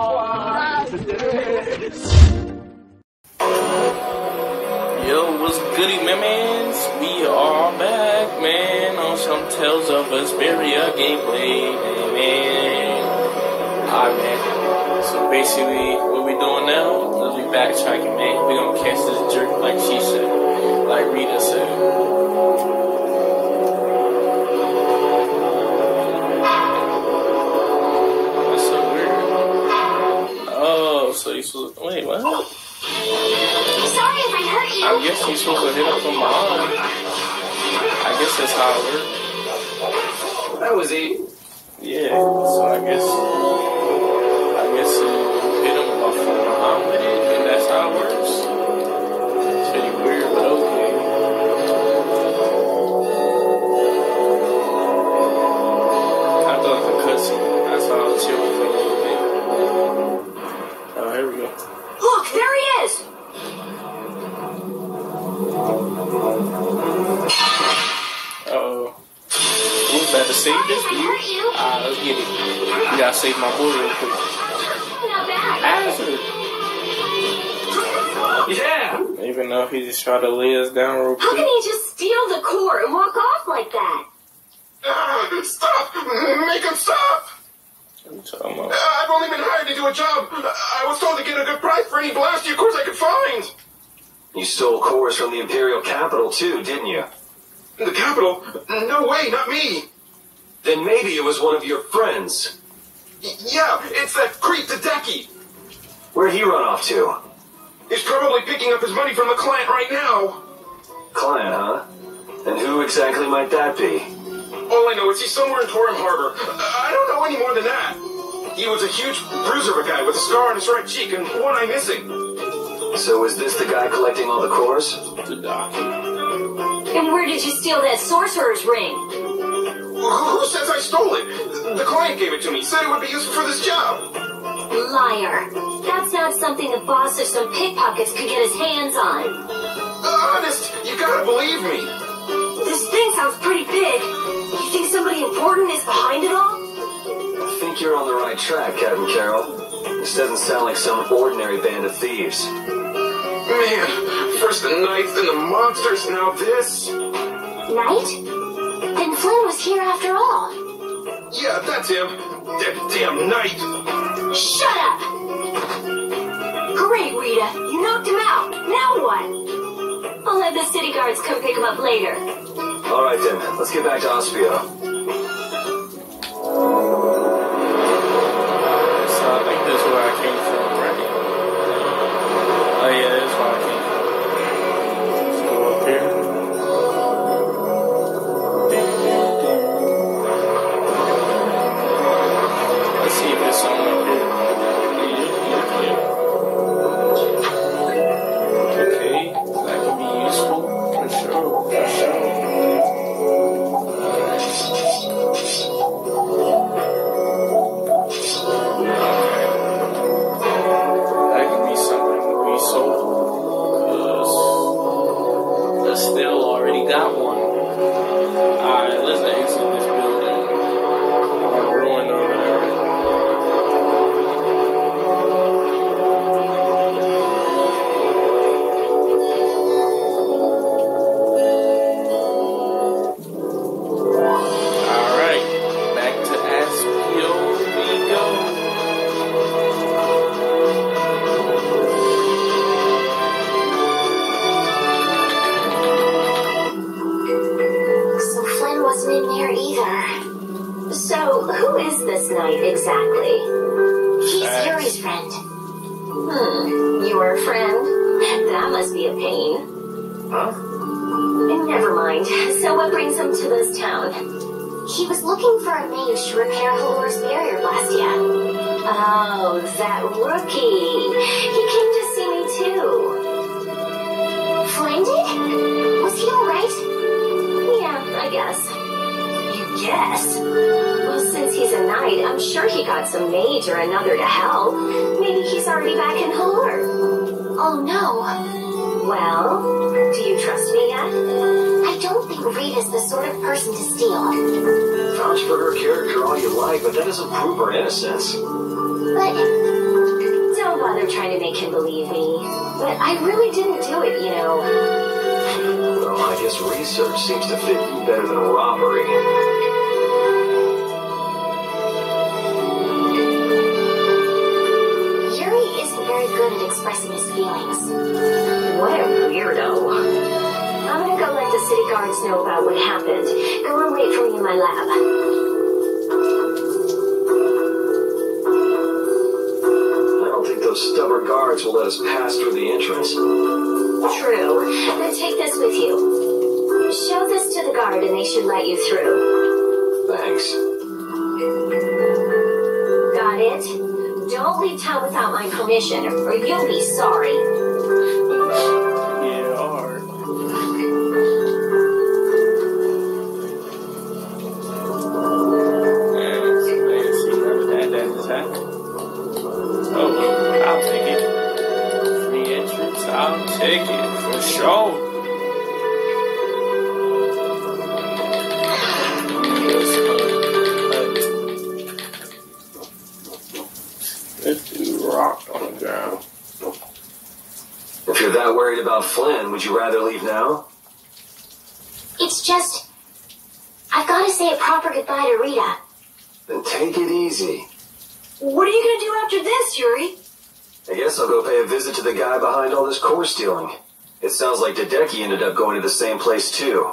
Yo, what's goody, man? We are back, man, on some Tales of Vesperia gameplay, man. Alright, man. So basically, what we doing now is we backtracking, man. We gonna catch this jerk like she said, like Rita said. Wait, what? Sorry if I hurt you. I guess he's supposed to hit him from behind. I guess that's how it works. That was easy. Yeah, so I guess I guess you hit him from behind with it, and that's how it works. Let's get it. We gotta save my boy real quick. Not. Hazard. Yeah. Even though he just tried to lay us down real quick. How can he just steal the core and walk off like that? Uh, stop! Make him stop! What you talking about? Uh, I've only been hired to do a job. I was told to get a good price for any blasty of course I could find. You stole cores from the Imperial capital too, didn't you? The capital? No way, not me. Then maybe it was one of your friends. Y- yeah, it's that creep Tadeki. Where'd he run off to? He's probably picking up his money from a client right now. Client, huh? And who exactly might that be? All I know is he's somewhere in Torim Harbor. I don't know any more than that. He was a huge bruiser of a guy with a scar on his right cheek and one eye missing. So is this the guy collecting all the cores? The doc. And where did you steal that sorcerer's ring? Who who says I stole it? The client gave it to me. Said it would be useful for this job. Liar. That's not something the boss or some pickpockets could get his hands on. Uh, honest, you gotta believe me. This thing sounds pretty big. You think somebody important is behind it all? I think you're on the right track, Captain Karol. This doesn't sound like some ordinary band of thieves. Man, first the knife, then the monsters, now this. Knight? Flynn was here after all. Yeah, that's him. That damn knight. Shut up! Great, Rita. You knocked him out. Now what? I'll have the city guards come pick him up later. All right then, let's get back to Aspio. Wasn't in there either. So, who is this knight exactly? He's. Yuri's friend. Hmm, your friend? That must be a pain. Huh? Never mind. So what brings him to this town? He was looking for a mage to repair Halure's barrier Blastia. Oh, that rookie. He came to see me too. Flynn? Was he alright? Yeah, I guess. You guess? Well, since he's a knight, I'm sure he got some mage or another to help. Maybe he's already back in Halure. Oh no. Well, do you trust me yet? I don't think Rita's the sort of person to steal. Vouch for her character all you like, but that doesn't prove her innocence. But don't bother trying to make him believe me. But I really didn't do it, you know. Well, I guess research seems to fit you better than robbery. Know about what happened. Go and wait for me in my lab. I don't think those stubborn guards will let us pass through the entrance. True. Then take this with you. Show this to the guard and they should let you through. Thanks. Got it? Don't leave town without my permission, or you'll be sorry. If you're that worried about Flynn, would you rather leave now? It's just. I've got to say a proper goodbye to Rita. Then take it easy. What are you going to do after this, Yuri? I guess I'll go pay a visit to the guy behind all this core stealing. It sounds like Dideki ended up going to the same place too.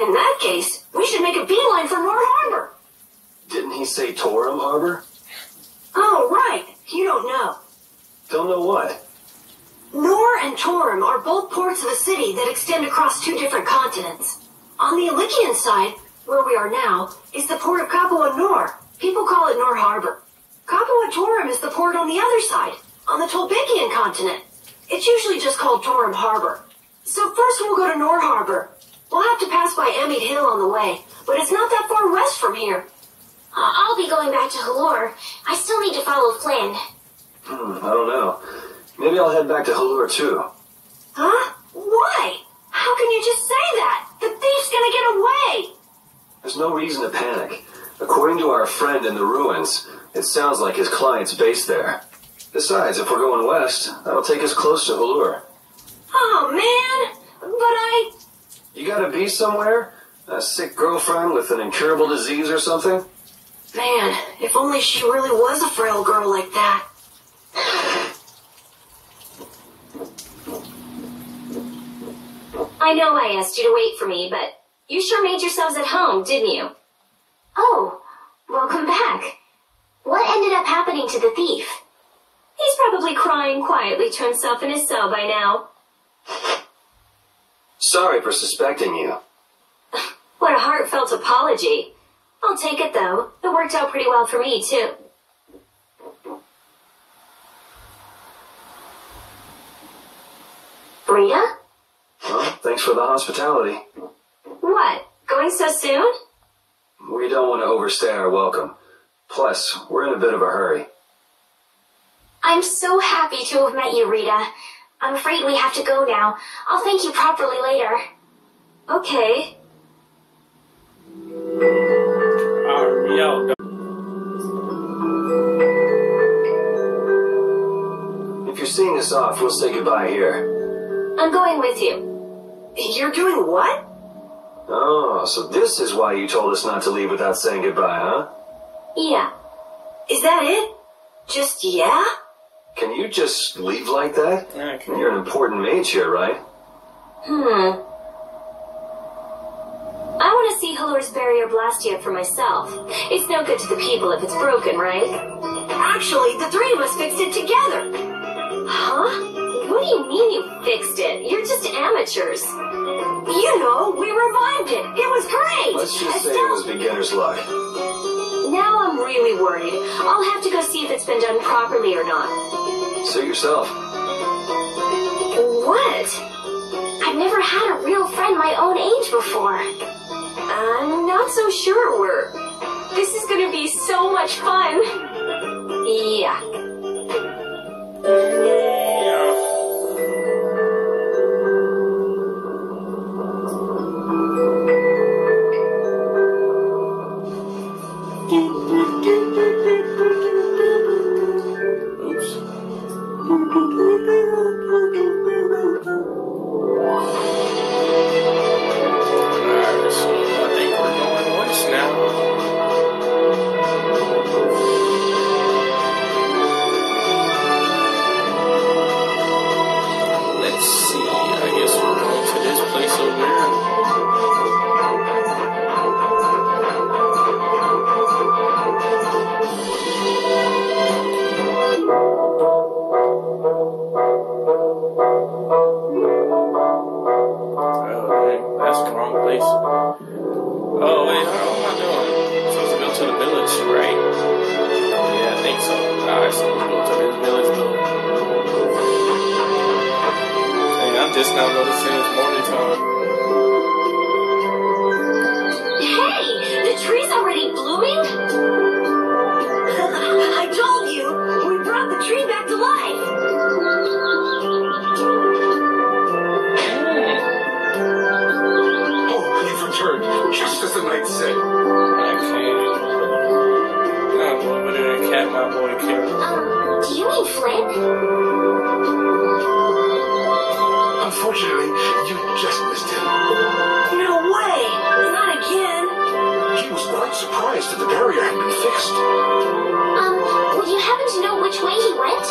In that case, we should make a beeline for North Harbor. Didn't he say Torim Harbor? Oh, right. You don't know. Don't know what. Nor and Torim are both ports of a city that extend across two different continents. On the Ilyccian side, where we are now, is the port of Capua Nor. People call it Nor Harbor. Capua Torim is the port on the other side, on the Tolbyccian continent. It's usually just called Torim Harbor. So first we'll go to Nor Harbor. We'll have to pass by Ehmead Hill on the way, but it's not that far west from here. I'll be going back to Halure. I still need to follow Flynn. Hmm, I don't know. Maybe I'll head back to Halure too. Huh? Why? How can you just say that? The thief's gonna get away! There's no reason to panic. According to our friend in the ruins, it sounds like his client's based there. Besides, if we're going west, that'll take us close to Halure. Oh man! But I. You gotta be somewhere? A sick girlfriend with an incurable disease or something? Man, if only she really was a frail girl like that. I know I asked you to wait for me, but you sure made yourselves at home, didn't you? Oh, welcome back. What ended up happening to the thief? He's probably crying quietly to himself in his cell by now. Sorry for suspecting you. What a heartfelt apology. I'll take it though. It worked out pretty well for me, too. Rita? Thanks for the hospitality. What? Going so soon? We don't want to overstay our welcome. Plus, we're in a bit of a hurry. I'm so happy to have met you, Rita. I'm afraid we have to go now. I'll thank you properly later. Okay. If you're seeing us off, we'll say goodbye here. I'm going with you. You're doing what? Oh, so this is why you told us not to leave without saying goodbye, huh? Yeah. Is that it? Just yeah? Can you just leave like that? Okay. You're an important mage here, right? Hmm. I want to see Halure's barrier blast Blastia for myself. It's no good to the people if it's broken, right? Actually, the three of us fixed it together. Huh? What do you mean you fixed it? You're just amateurs. You know, we revived it. It was great. Let's just say it was beginner's luck. Now I'm really worried. I'll have to go see if it's been done properly or not. Suit yourself. What? I've never had a real friend my own age before. I'm not so sure we're. This is gonna be so much fun. Yeah. Unfortunately, you just missed him. No way, not again. He was quite surprised that the barrier had been fixed. Um, would you happen to know which way he went?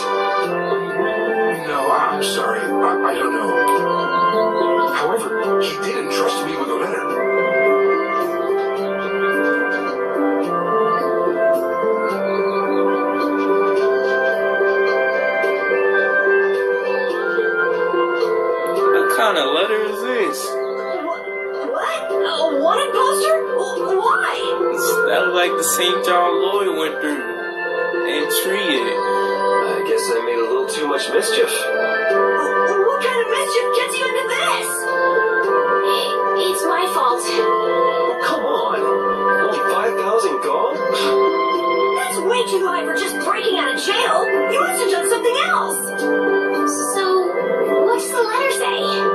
No, I'm sorry. I, I don't know. However, he did entrust me with St. John Lloyd went through and treated. I guess I made a little too much mischief. What kind of mischief gets you into this? It's my fault. Come on. Only 5,000 gone? That's way too high for just breaking out of jail. You must have done something else. So, what's the letter say?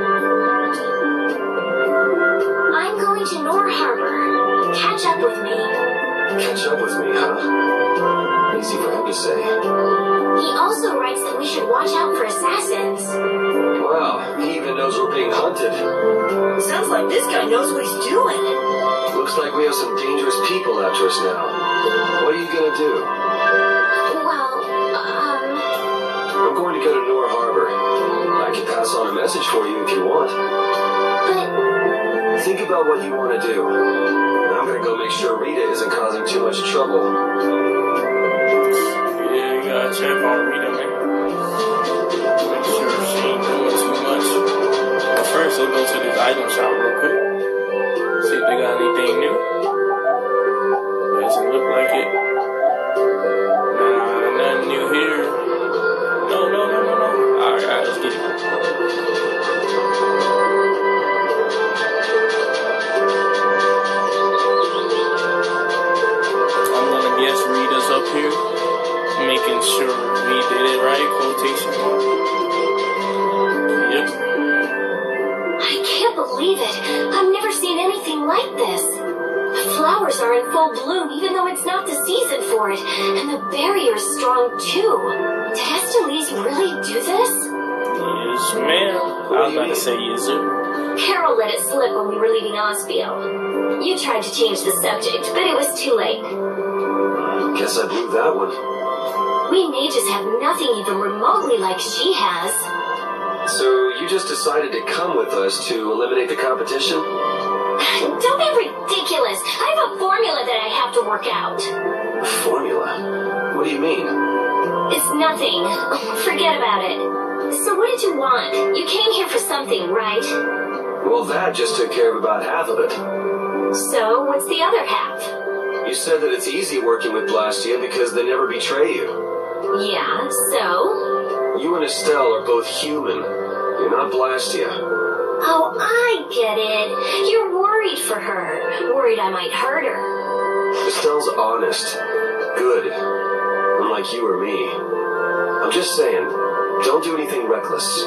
Say. He also writes that we should watch out for assassins. Wow, he even knows we're being hunted. Sounds like this guy knows what he's doing. Looks like we have some dangerous people after us now. What are you gonna do? Well, um, I'm going to go to Nor Harbor. I can pass on a message for you if you want. but Think about what you want to do. I'm gonna go make sure Rita isn't causing too much trouble. Check on Rita, man. Make sure she ain't doing too much. But first, let's go to this item shop real quick. See if they got anything new. Sure we did it right. Quotation mark. Yep. I can't believe it. I've never seen anything like this. The flowers are in full bloom, even though it's not the season for it. And the barrier's strong, too. Did Estellise really do this? Yes, ma'am. I was about to say yes, sir. Karol let it slip when we were leaving Osbeil. You tried to change the subject, but it was too late. I guess I blew that one. We mages have nothing even remotely like she has. So you just decided to come with us to eliminate the competition? Don't be ridiculous. I have a formula that I have to work out. A formula? What do you mean? It's nothing. Forget about it. So what did you want? You came here for something, right? Well, that just took care of about half of it. So what's the other half? You said that it's easy working with Blastia because they never betray you. Yeah, so? You and Estelle are both human. You're not Blastia. Oh, I get it. You're worried for her. Worried I might hurt her. Estelle's honest. Good. Unlike you or me. I'm just saying, don't do anything reckless.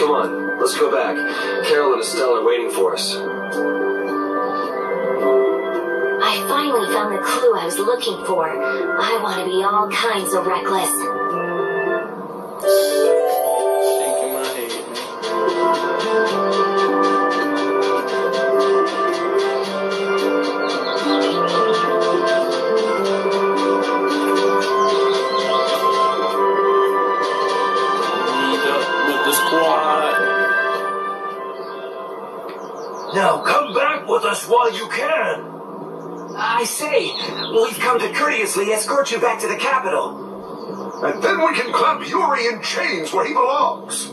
Come on, let's go back. Karol and Estelle are waiting for us. Found the clue I was looking for. I want to be all kinds of reckless. Courteously escort you back to the capital. And then we can clamp Yuri in chains where he belongs.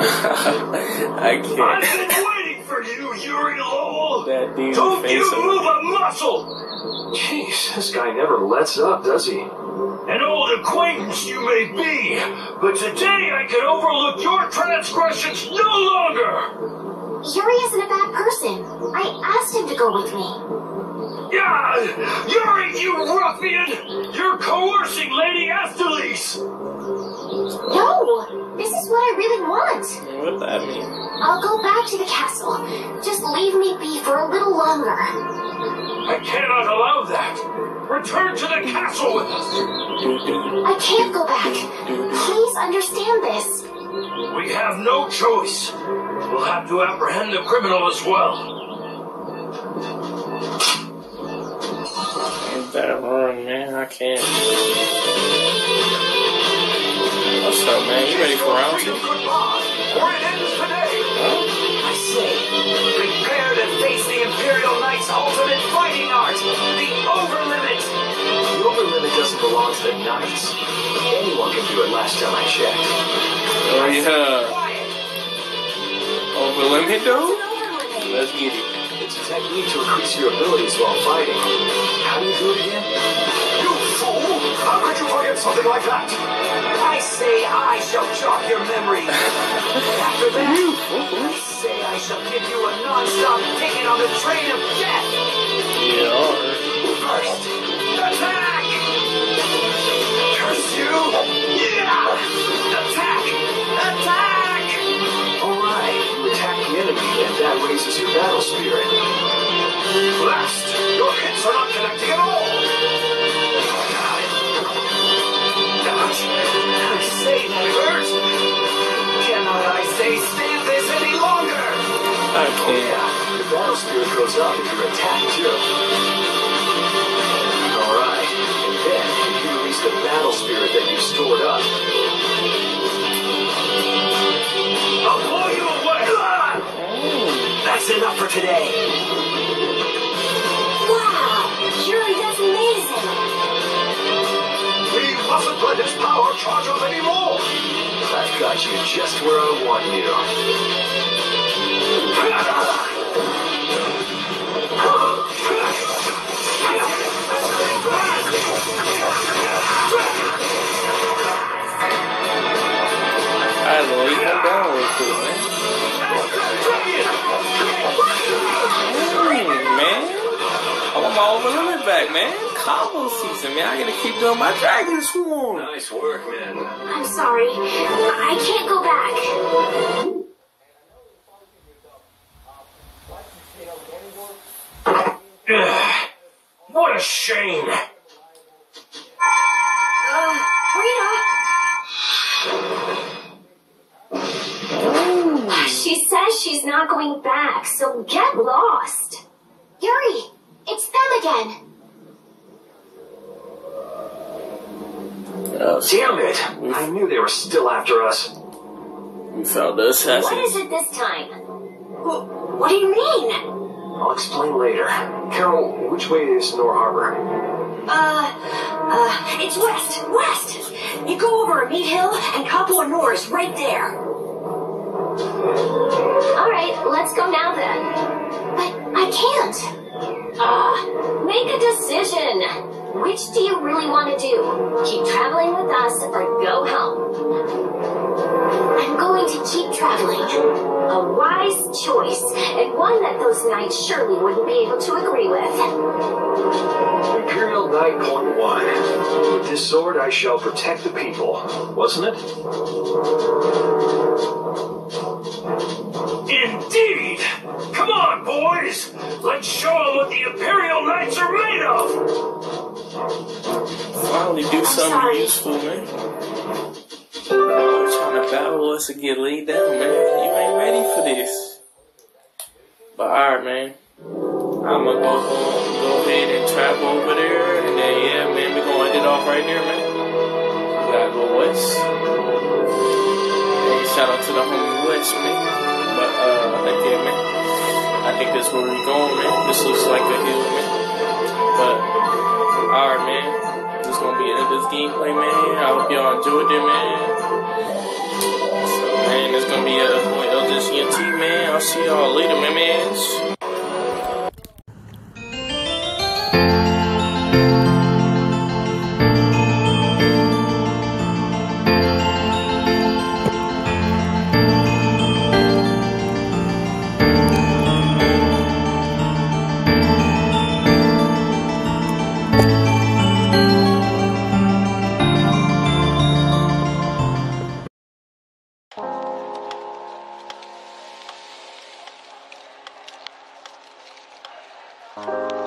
I can't. I've can't. been waiting for you, Yuri Lowell. That dude Don't face you him. move a muscle. Jeez, this guy never lets up, does he? An old acquaintance you may be, but today I can overlook your transgressions no longer. Yuri isn't a bad person. I asked him to go with me. Yeah, Yuri, you ruffian! You're coercing Lady Estellise! No! This is what I really want. What does that mean? I'll go back to the castle. Just leave me be for a little longer. I cannot allow that! Return to the castle with us! I can't go back. Please understand this. We have no choice. We'll have to apprehend the criminal as well. Ain't that wrong, man? I can't. What's up, man? You ready for round two? goodbye, it ends today! I say, prepare to face the Imperial Knight's ultimate fighting art, the Overlimit! The overlimit doesn't belong to the knights. Anyone can do it last time I checked. Oh, yeah. Quiet! Over limit, dude? Let's get it. It's a technique to increase your abilities while fighting. How do you do it again? You fool! How could you forget something like that? I say I shall jog your memory. After that, you I say I shall give you a non-stop ticket on the train of death. Yeah. First, attack! Curse you! Yeah! Attack! Attack! Alright, you attack the enemy and that raises your battle spirit. Blast! Your hits are not connecting at all! Ouch! I say that hurts. Cannot I say stand this any longer? I Oh can't. yeah, your battle spirit goes up if you're attacked too. Alright, and then you release the battle spirit that you stored up. That's enough for today. Wow! Yuri, that's amazing! We mustn't let his power charge us anymore! I've got you just where I want you. I know you come down my back, man. Combo season, man. I gotta keep doing my dragon swarm. Nice work, man. I'm sorry. I can't go back. What a shame! Uh, Rita! She says she's not going back, so get lost. Yuri, it's them again. Uh, Damn it! I knew they were still after us. we found the assassin. What is it this time? Wh- What do you mean? I'll explain later. Karol, which way is Nor Harbor? Uh, uh, it's west, west! You go over a meat hill and Capo and Norris right there. All right, let's go now then. But I can't. Ah, make a decision. Which do you really want to do? Keep traveling with us or go home? I'm going to keep traveling. A wise choice, and one that those knights surely wouldn't be able to agree with. Imperial Knight Point One. With this sword I shall protect the people, wasn't it? Indeed! Come on, boys! Let's show them what the Imperial Knights are made of! Finally do something useful, man. You're trying to battle us and get laid down, man. You ain't ready for this. But alright, man. I'ma go, go ahead and travel over there, and then yeah, man, we gonna end it off right there, man. We gotta go west. Hey, shout out to the homie West, man. But uh, again, man, I think that's where we going, man. This looks like a Gameplay, Play, man. I hope y'all enjoyed it, man. So, man, it's gonna be a, a LGCNT, man. I'll see y'all later, man. man. You